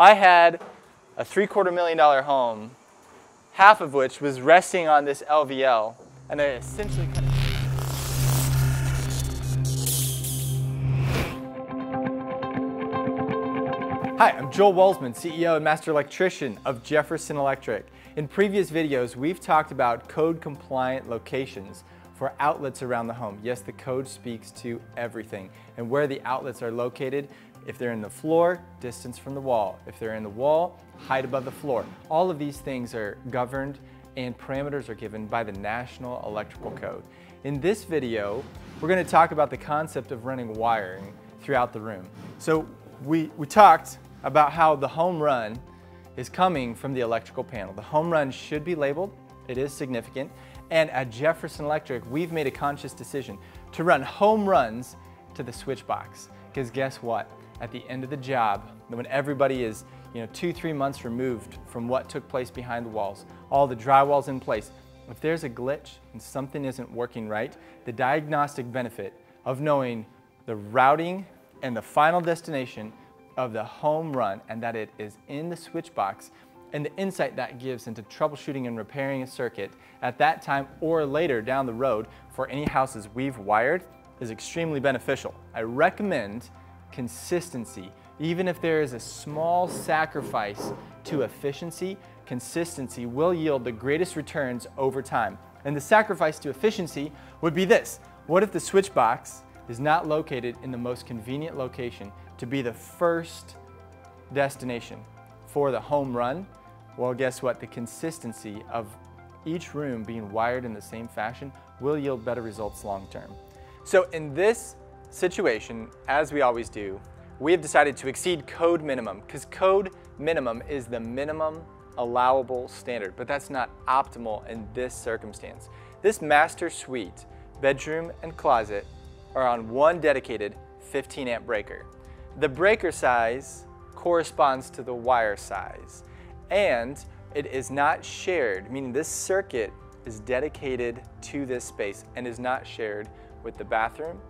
I had a three quarter million dollar home, half of which was resting on this LVL, and I essentially kind of Hi, I'm Joel Welsman, CEO and Master Electrician of Jefferson Electric. In previous videos, we've talked about code compliant locations for outlets around the home. Yes, the code speaks to everything and where the outlets are located. If they're in the floor, distance from the wall. If they're in the wall, height above the floor. All of these things are governed and parameters are given by the National Electrical Code. In this video, we're going to talk about the concept of running wiring throughout the room. So we, we talked about how the home run is coming from the electrical panel. The home run should be labeled, it is significant, and at Jefferson Electric, we've made a conscious decision to run home runs to the switch box. Because guess what? At the end of the job, when everybody is you know, two, three months removed from what took place behind the walls, all the drywall's in place, if there's a glitch and something isn't working right, the diagnostic benefit of knowing the routing and the final destination of the home run and that it is in the switch box and the insight that gives into troubleshooting and repairing a circuit at that time or later down the road for any houses we've wired is extremely beneficial. I recommend consistency. Even if there is a small sacrifice to efficiency, consistency will yield the greatest returns over time. And the sacrifice to efficiency would be this. What if the switch box is not located in the most convenient location to be the first destination for the home run, well, guess what? The consistency of each room being wired in the same fashion will yield better results long term. So in this situation, as we always do, we have decided to exceed code minimum because code minimum is the minimum allowable standard, but that's not optimal in this circumstance. This master suite, bedroom and closet are on one dedicated 15 amp breaker. The breaker size corresponds to the wire size and it is not shared, meaning this circuit is dedicated to this space and is not shared with the bathroom,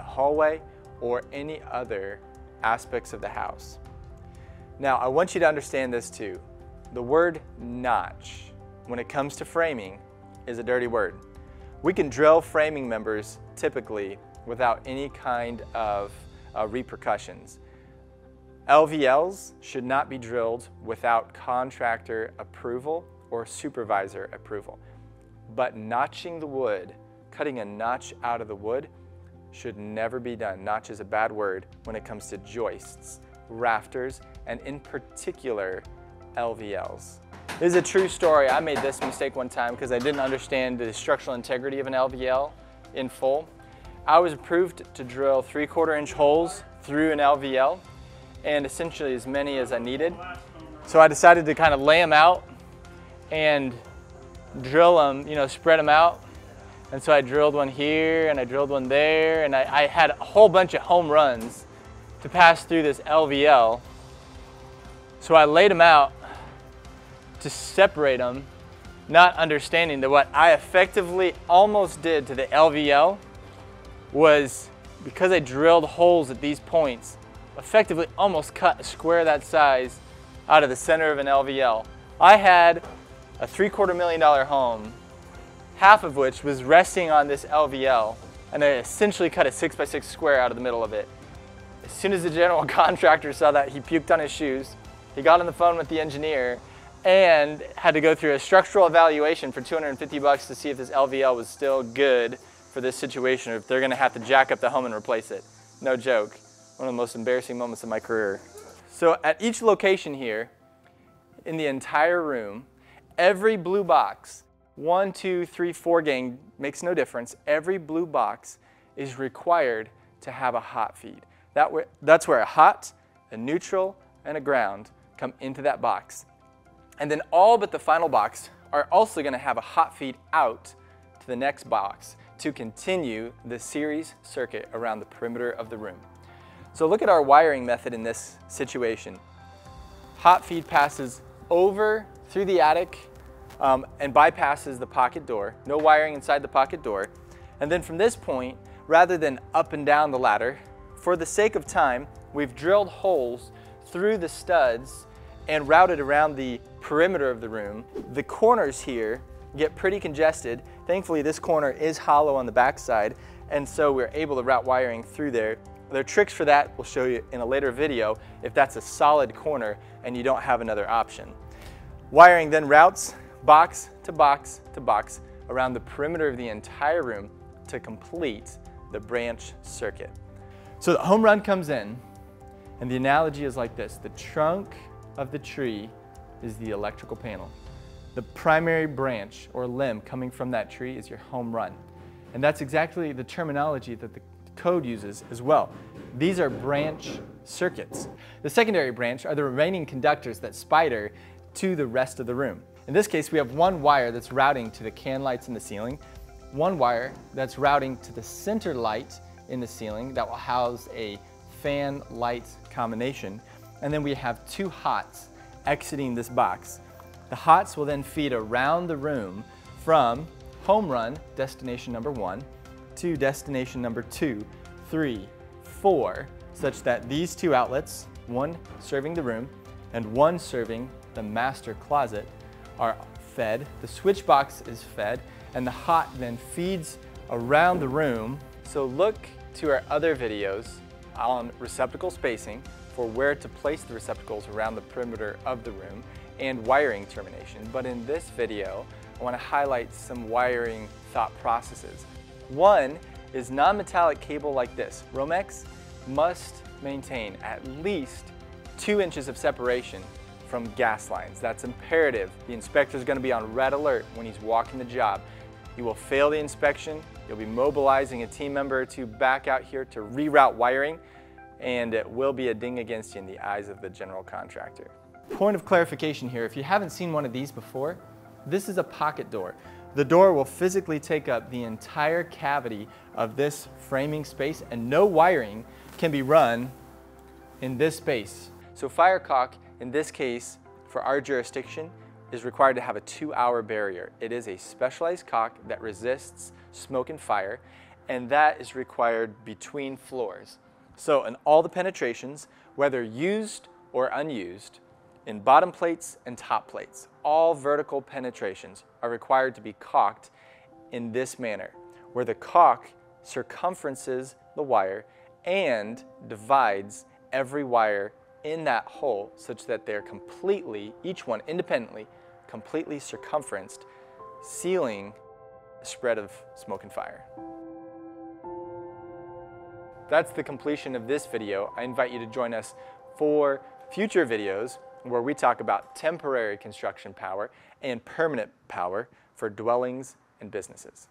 the hallway, or any other aspects of the house. Now, I want you to understand this too. The word notch, when it comes to framing, is a dirty word. We can drill framing members typically without any kind of uh, repercussions. LVLs should not be drilled without contractor approval or supervisor approval. But notching the wood, cutting a notch out of the wood, should never be done. Notch is a bad word when it comes to joists, rafters, and in particular, LVLs. This is a true story. I made this mistake one time because I didn't understand the structural integrity of an LVL in full. I was approved to drill three quarter inch holes through an LVL and essentially as many as I needed. So I decided to kind of lay them out and drill them, you know, spread them out. And so I drilled one here and I drilled one there and I, I had a whole bunch of home runs to pass through this LVL. So I laid them out to separate them, not understanding that what I effectively almost did to the LVL was because I drilled holes at these points, effectively almost cut a square that size out of the center of an LVL. I had a three quarter million dollar home, half of which was resting on this LVL, and I essentially cut a six by six square out of the middle of it. As soon as the general contractor saw that, he puked on his shoes. He got on the phone with the engineer and had to go through a structural evaluation for 250 bucks to see if this LVL was still good for this situation or if they're gonna have to jack up the home and replace it. No joke. One of the most embarrassing moments of my career. So at each location here, in the entire room, every blue box, one, two, three, four gang, makes no difference. Every blue box is required to have a hot feed. That that's where a hot, a neutral, and a ground come into that box. And then all but the final box are also gonna have a hot feed out to the next box to continue the series circuit around the perimeter of the room. So look at our wiring method in this situation. Hot feed passes over through the attic um, and bypasses the pocket door. No wiring inside the pocket door. And then from this point, rather than up and down the ladder, for the sake of time, we've drilled holes through the studs and routed around the perimeter of the room. The corners here get pretty congested. Thankfully, this corner is hollow on the backside, and so we're able to route wiring through there. There are tricks for that we'll show you in a later video if that's a solid corner and you don't have another option. Wiring then routes box to box to box around the perimeter of the entire room to complete the branch circuit. So the home run comes in, and the analogy is like this. The trunk of the tree is the electrical panel. The primary branch or limb coming from that tree is your home run. And that's exactly the terminology that the code uses as well. These are branch circuits. The secondary branch are the remaining conductors that spider to the rest of the room. In this case, we have one wire that's routing to the can lights in the ceiling, one wire that's routing to the center light in the ceiling that will house a fan light combination, and then we have two hots exiting this box. The hots will then feed around the room from home run, destination number one, to destination number two, three, four, such that these two outlets, one serving the room and one serving the master closet, are fed. The switch box is fed, and the hot then feeds around the room. So look to our other videos on receptacle spacing for where to place the receptacles around the perimeter of the room and wiring termination. But in this video, I want to highlight some wiring thought processes. One is non-metallic cable like this. Romex must maintain at least two inches of separation from gas lines. That's imperative. The inspector is going to be on red alert when he's walking the job. He will fail the inspection. You'll be mobilizing a team member to back out here to reroute wiring, and it will be a ding against you in the eyes of the general contractor. Point of clarification here, if you haven't seen one of these before, this is a pocket door. The door will physically take up the entire cavity of this framing space and no wiring can be run in this space. So Firecaulk in this case, for our jurisdiction, is required to have a two hour barrier. It is a specialized caulk that resists smoke and fire, and that is required between floors. So in all the penetrations, whether used or unused, in bottom plates and top plates, all vertical penetrations are required to be caulked in this manner, where the caulk circumferences the wire and divides every wire in that hole such that they're completely, each one independently, completely circumferenced, sealing a spread of smoke and fire. That's the completion of this video. I invite you to join us for future videos where we talk about temporary construction power and permanent power for dwellings and businesses.